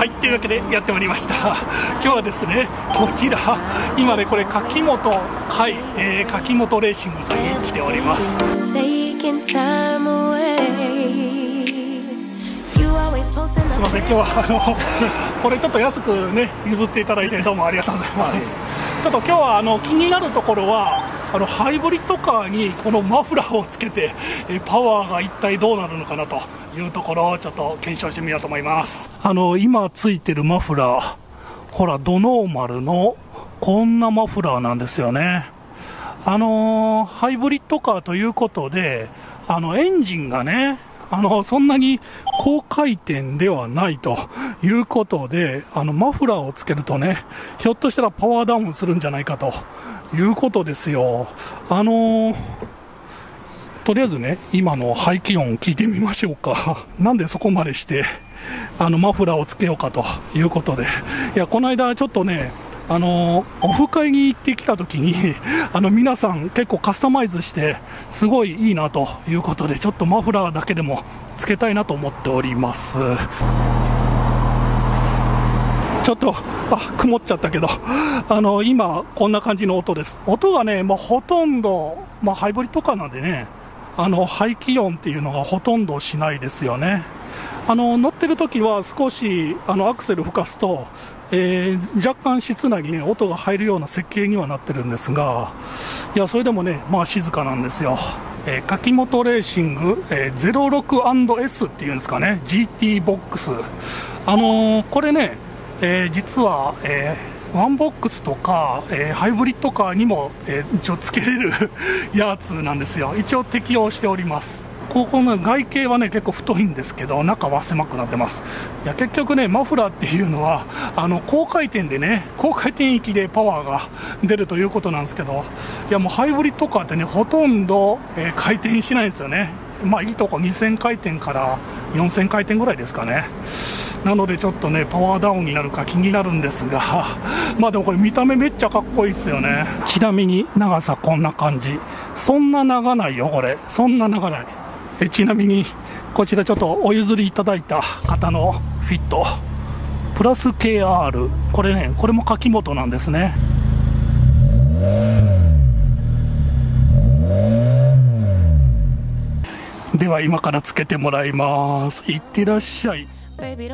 はいというわけでやってまいりました今日はですねこちら今ねこれ柿本はい、えー、柿本レーシングさんに来ておりますみません今日はあの これちょっと安くね譲っていただいてどうもありがとうございます。ちょっと今日はあの気になるところはあのハイブリッドカーにこのマフラーをつけてえーパワーが一体どうなるのかなというところをちょっと検証してみようと思います。あの今ついてるマフラーほらドノーマルのこんなマフラーなんですよね。あのーハイブリッドカーということで、あの、エンジンがね、あの、そんなに高回転ではないということで、あの、マフラーをつけるとね、ひょっとしたらパワーダウンするんじゃないかということですよ。あのーとりあえずね、今の排気音聞いてみましょうか。なんでそこまでして、あの、マフラーをつけようかということで。いや、この間ちょっとね、あの、オフ会に行ってきた時に、あの、皆さん結構カスタマイズして、すごいいいなということで、ちょっとマフラーだけでもつけたいなと思っております。ちょっと、あ、曇っちゃったけど、あの、今、こんな感じの音です。音がね、まあ、ほとんど、まあ、ハイブリッドカーなんでね、あの、排気音っていうのがほとんどしないですよね。あの、乗ってる時は少し、あの、アクセル吹かすと、えー若干室内にね、音が入るような設計にはなってるんですが、いや、それでもね、まあ、静かなんですよ。えー柿本レーシング、えー 06&S っていうんですかね、GT ボックス。あのーこれね、えー実は、えーワンボックスとか、えーハイブリッドカーにも、えー一応つけれる やつなんですよ。一応適用しております。ここの外形はね結構太いんですけど中は狭くなってます。いや結局ねマフラーっていうのはあの高回転でね高回転域でパワーが出るということなんですけどいやもうハイブリッドカーってねほとんど、えー回転しないんですよね。まあいいとこ2000回転から4000回転ぐらいですかね。なのでちょっとねパワーダウンになるか気になるんですがまあでもこれ見た目めっちゃかっこいいですよね。ちなみに長さこんな感じ。そんな長ないよこれ。そんな長ない。えちなみにこちらちょっとお譲りいただいた方のフィット。プラス KR これねこれも柿本なんですね。では今からつけてもらいます。いってらっしゃい。Baby,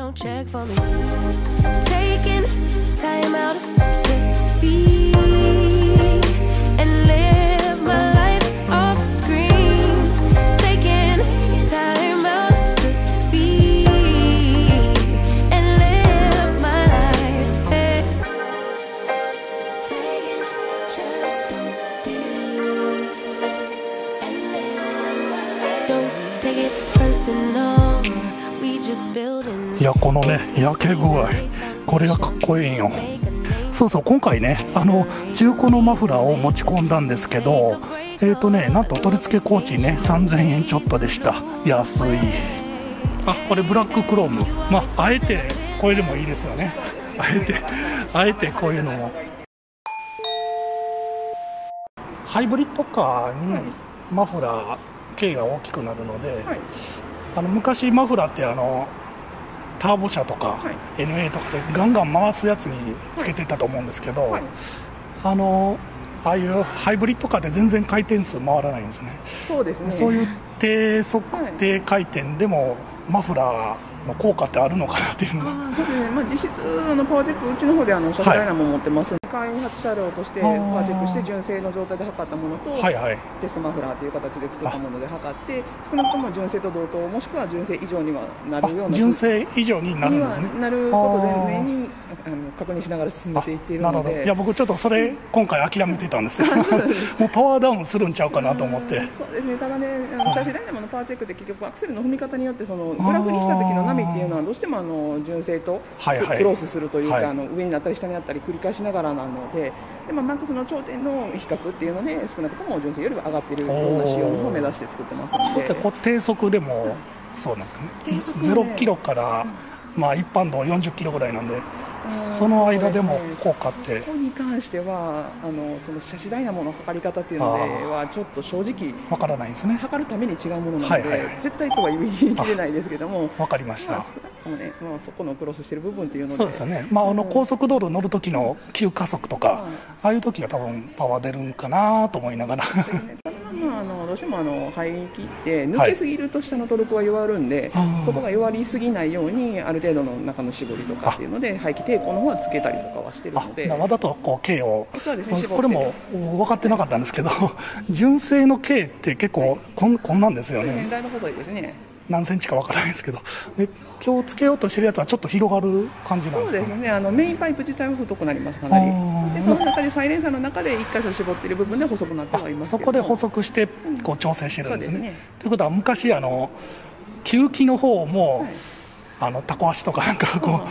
このね焼け具合これがかっこいいんよ。そうそう今回ねあの中古のマフラーを持ち込んだんですけどえっ、ー、とねなんと取り付け工賃ね3000円ちょっとでした。安い。あこれブラッククローム。まああえてこれでもいいですよね。あえてあえてこういうのも。ハイブリッドカーにマフラー径が大きくなるので、あの昔マフラーってあのターボ車とか、NA とかでガンガン回すやつにつけてたと思うんですけど、あのああいうハイブリッドカーで全然回転数回らないんですねそうですね。そういう低速低回転でもマフラーの効果ってあるのかなっていうのがそうですね。まあ実質あのパワーチェックうちの方であの車載ライナーも持ってます。開発車両としてパあ。ーワーチェックして純正の状態で測ったものと、はいはい。テストマフラーという形で作ったもので測って少なくとも純正と同等もしくは純正以上にはなるようあな純正以上になるんですね。なることで上にあの確認しながら進めていっているので。いや僕ちょっとそれ今回諦めてたんですよ。もうパワーダウンするんちゃうかなと思って。そうですね、ただね、あのシャシダイナモのパワーチェックって結局アクセルの踏み方によってそのグラフにした時の波っていうのはどうしてもあの純正とはいはい。クロスするというか、はい。あの上になったり下になったり繰り返しながらなのでで、まあ、マックスの頂点の比較っていうので少なくとも純正よりは上がってるような仕様の方を目指して作ってますので。こう低速でもそうなんですかね。ね0キロから、まあ、一般道40キロぐらいなんでその間でも効果って。ここに関してはあのその車種ダイナモの測り方っていうのではちょっと正直わからないんですね。測るために違うものなので、はいはい。はい絶対とは言い切れないですけども。わかりました。まあ、ね、まあ、そこのクロスしてる部分っていうので。そうですよね、まあ、あの高速道路乗る時の急加速とか、ああいう時は多分パワー出るんかなと思いながらしてもあの排気って抜けすぎると下のトルクは弱るんで、はいそこが弱りすぎないようにある程度の中の絞りとかっていうので排気抵抗の方はつけたりとかはしてるあので。わざとこう K をそうですねこれも分かってなかったんですけど 純正の K って結構こんこんなんですよね。だいぶ細いですね何センチか分からないですけど。で今日つけようとしてるやつはちょっと広がる感じなんそうですか？ねですね。あのメインパイプ自体は太くなりますかなり。でその中でサイレンサーの中で1箇所絞ってる部分で細くなってはいますそこで補足してこう調整してるんですね。そうですね。ということは昔あの吸気の方も、あのタコ足とかなんかこう、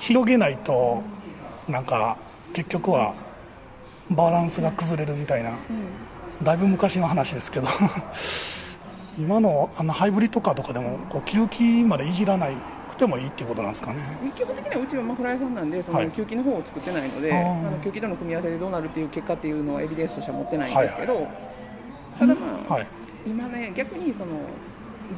広げないとなんか結局はバランスが崩れるみたいな、だいぶ昔の話ですけど今のあのハイブリッドカーとかでもこう吸気までいじらないくてもいいっていうことなんですかね。基本的にはうちはまあフライ本なんでそのはい。吸気の方を作ってないので、あー。あの吸気との組み合わせでどうなるっていう結果っていうのはエビデンスとしては持ってないんですけど、ただまあ、はい。今ね逆にその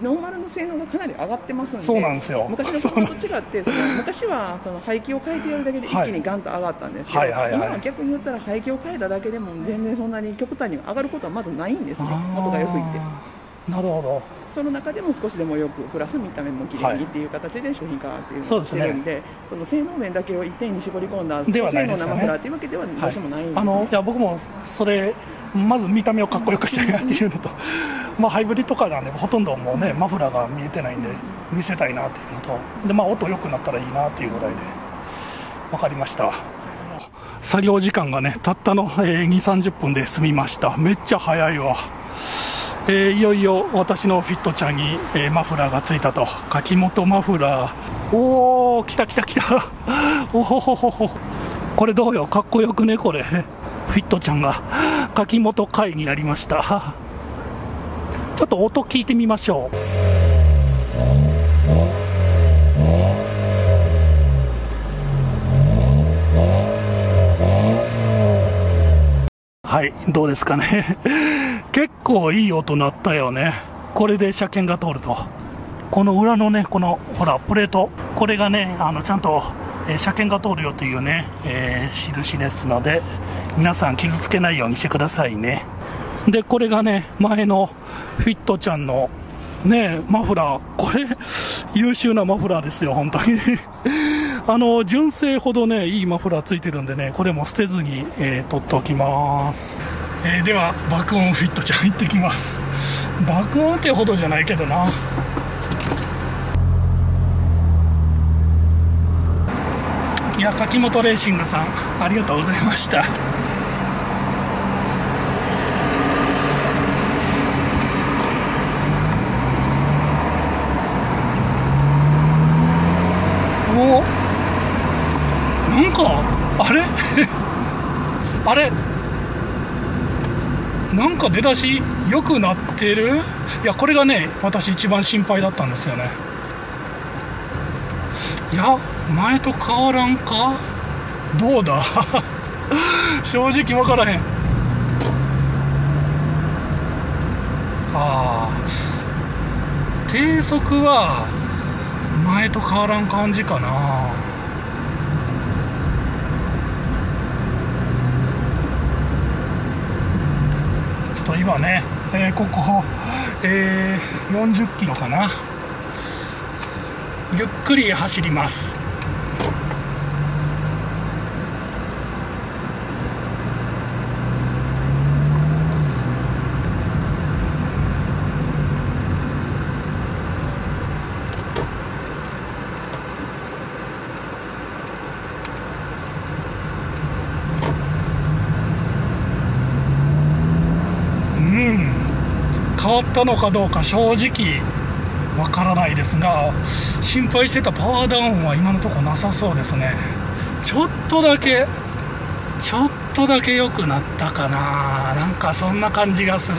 ノーマルの性能がかなり上がってますんでそうなんですよ。昔の車と違ってその昔はその排気を変えてやるだけで一気にガンと上がったんですけど、はいはいはい。はい今は逆に言ったら排気を変えただけでも全然そんなに極端に上がることはまずないんですね。あー。元が良すぎて。なるほど。その中でも少しでもよくプラス見た目も綺麗にっていう形で商品化っていうのをしてるんでその性能面だけを一点に絞り込んだではない性能ですよね。なマフラーっていうわけではどうしてもないんです、あのいや僕もそれまず見た目をかっこよくしたいなっていうのと、まあ、ハイブリッドカーなんでほとんどもうねマフラーが見えてないんで見せたいなっていうのとで、まあ、音良くなったらいいなっていうぐらいで分かりました。作業時間がねたったの、えー、2 3 0分で済みました。めっちゃ早いわえーいよいよ私のフィットちゃんに、えーマフラーがついたと。柿本マフラー。おお来た来た来た。おほほほほ。これどうよ？かっこよくね？これ。フィットちゃんが。柿本会になりました。ちょっと音聞いてみましょう。はい、どうですかね？結構いい音鳴ったよね。これで車検が通ると。この裏のね、この、ほら、プレート。これがね、あの、ちゃんと、えー車検が通るよというね、えー印ですので、皆さん傷つけないようにしてくださいね。で、これがね、前のフィットちゃんの、ね、マフラー。これ、優秀なマフラーですよ、本当に。あの、純正ほどね、いいマフラーついてるんでね、これも捨てずに、えー取っておきます。えーでは、爆音フィットちゃん行ってきます。爆音ってほどじゃないけどな。いや、柿本レーシングさん、ありがとうございました。おなんかあれ？あれ？なんか出だし良くなってる？いやこれがね私一番心配だったんですよね。いや前と変わらんか？どうだ？正直分からへん。ああ。低速は前と変わらん感じかな。ちょっと今ね、えーここ、えー40キロかな。ゆっくり走ります。変わったのかどうか正直わからないですが心配してたパワーダウンは今のところなさそうですね。ちょっとだけちょっとだけ良くなったかな。なんかそんな感じがする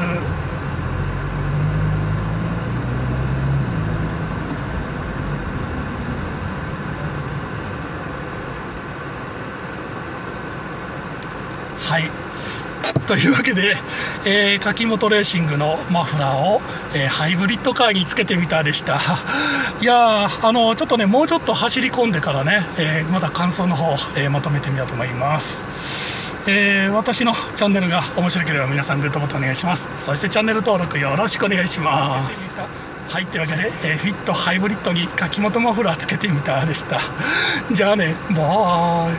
はいというわけで、えー、柿本レーシングのマフラーを、えー、ハイブリッドカーにつけてみたでした。いやーあのちょっとねもうちょっと走り込んでからね、えー、また感想の方、えまとめてみようと思います。えー、私のチャンネルが面白ければ皆さんグッドボタンお願いします。そしてチャンネル登録よろしくお願いします。はいというわけで、えー、フィットハイブリッドに柿本マフラーつけてみたでした。じゃあねバーイ。